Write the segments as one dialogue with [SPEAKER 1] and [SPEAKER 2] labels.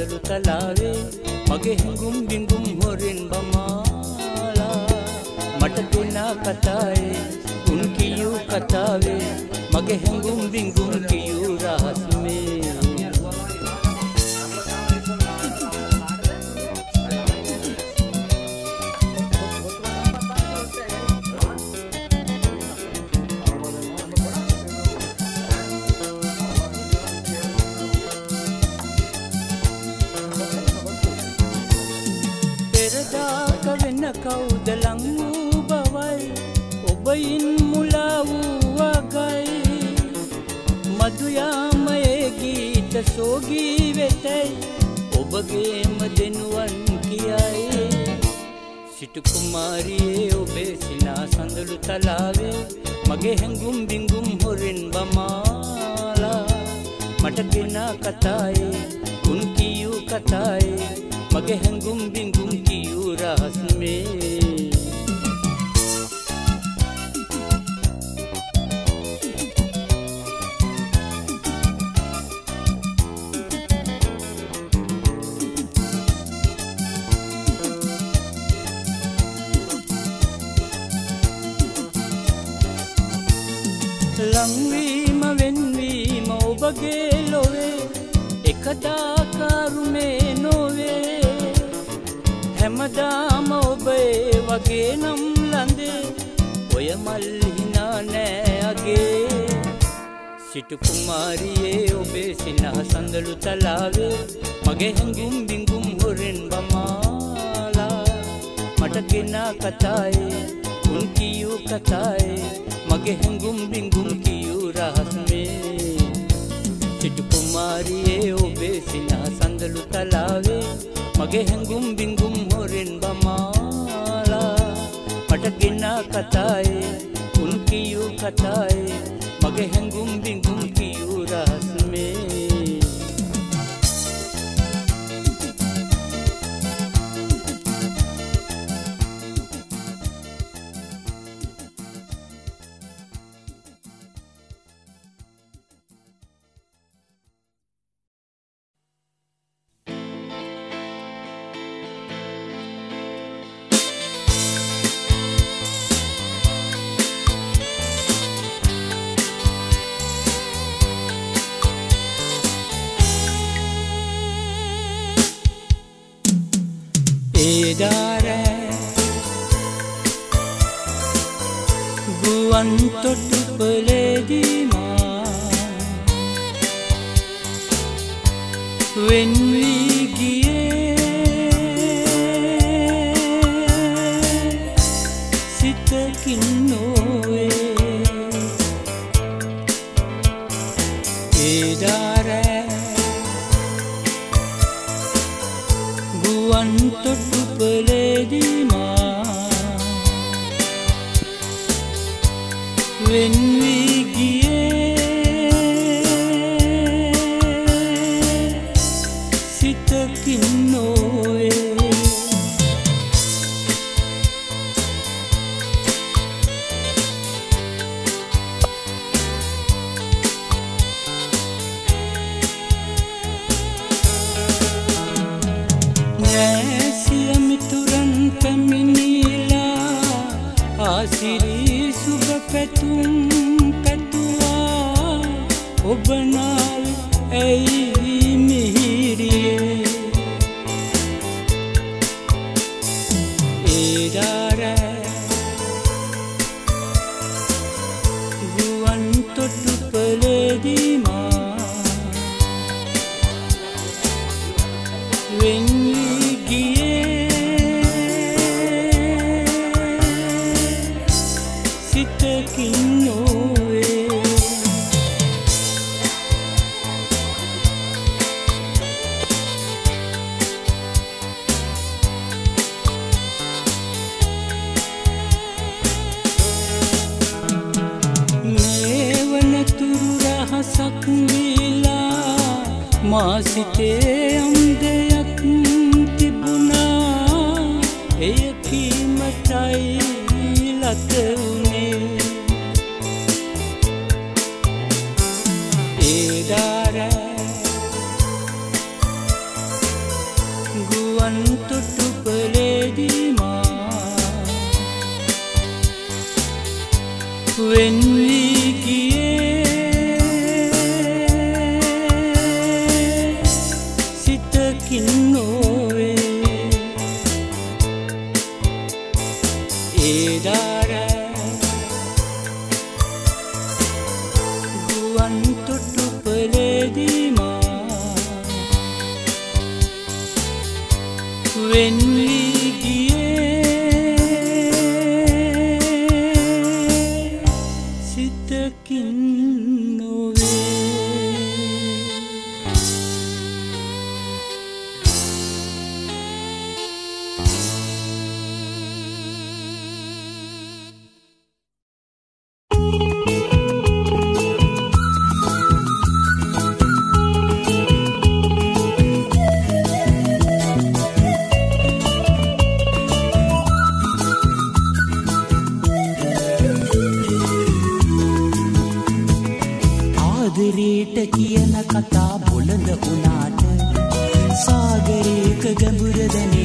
[SPEAKER 1] සඳලු තලාවේ මගේ හැඟුම් බිඳුම් හොරෙන් බමාලා. මට දෙනා කතායේ උන් කියූ කතාවේ මගේ හැඟුම් බිඳුම් කියූ රහස් ලං වූ බවයි ඔබයින් මුලා වූ වගයි මදුයාමයේ ගීත සෝගී වෙතැයි ඔබගේම දෙනුවන් කියයි සිටු කුමාරියේ ඔබේ සිනා සඳලු තලාවේ මගේ හැඟුම් බිංගුම් හොරෙන් බමාලා මට කෙනා කතායේ උන් කියූ කතායේ මගේ හැඟුම් බිංගුම් කියූ රහස් මේ ලංවීම වෙන්වීම ඔබගේ ලොවේ. එකදාකාරුමේ නොවේ. හැමදාම ඔබේ වගේ නම් ලඳේ ඔය මල් හිනා නෑගේ සිටු කුමාරියේ ඔබේ සිනහ සඳලු තලාවේ. මගේ හැඟුම් බිංගුම් හොරෙන් බමාලා. මට ගෙනා කතායේ උන් කියූ කතායේ. මගේ හැඟුම් බිංගුම් කියූ රහස් මේ සිටු කුමාරියේ ඔබේ සිනහ සඳලු තලාවේ. මගේ හැඟුම් බිංගුම් හොරෙන් බමාලා. මට ගෙනා කතායේ. උන් කියූ කතායේ. මගේ හැඟුම් බිංගුම් කියූ රහස් ඒඩාරෑ ගුවන් තොටුපලේදීමා වෙන්වී ගියේ. සිතකින් නොවේ වෙන්වී ගියේ sei මා සිතේ යම් දෙයක් තිබුණා. එය කීමටයි ලත වුණේ ඒදාර ගුවන් තුටුපලේදී මා වෙන්න ಗಂಬುರದಲ್ಲಿ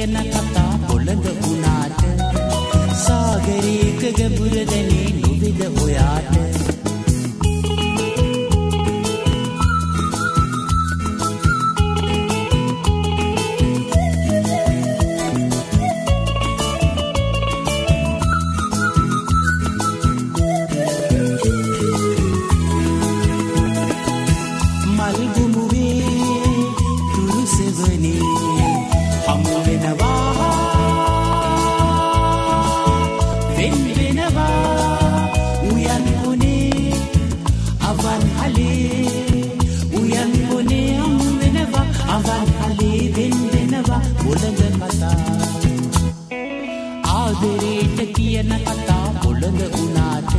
[SPEAKER 2] ආදරේට අවන් හලේ උයන් පොනේ හමු වෙනවා අවන් හලේ වෙන් වෙනවා බොළඳ කතා ආදරේට කියන කතා බොළඳ වුණාට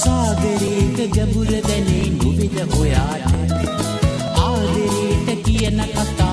[SPEAKER 2] සාගරයක ගැඹුර දැනේ නොවෙද ඔයාට ආදරේට කියන කතා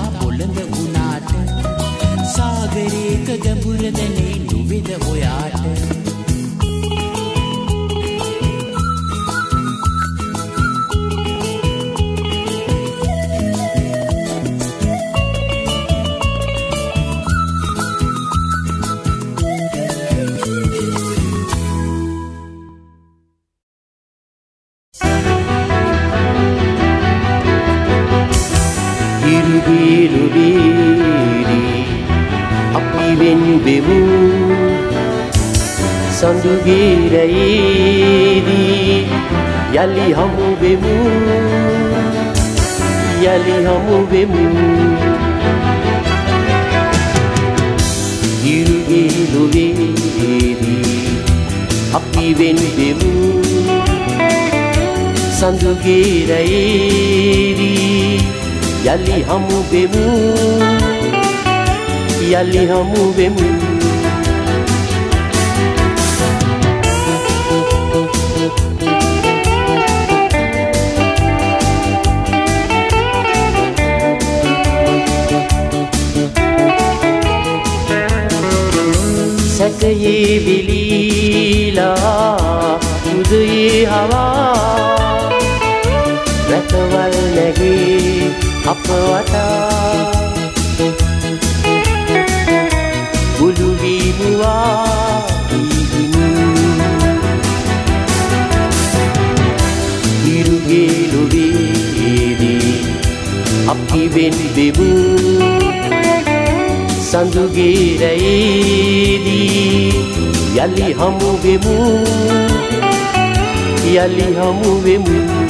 [SPEAKER 3] යළි හමුවෙමු යළි හමුවෙමු ඉරුගීලුවීරී අපි වෙන්වෙමු සඳුගීරයේදී යළි හමුවෙමු යළි හමුවෙමු සැකයේ විලීලා උදයේ හවා. රැකවල් නැගේ අප වටා. බුදු වීමුවා දීගිනු ඉරුගේ ලොවේදී අපි වෙන්වෙමු සඳුගේ රැයේදී යලි හමුවෙමු යලි හමුවෙමු.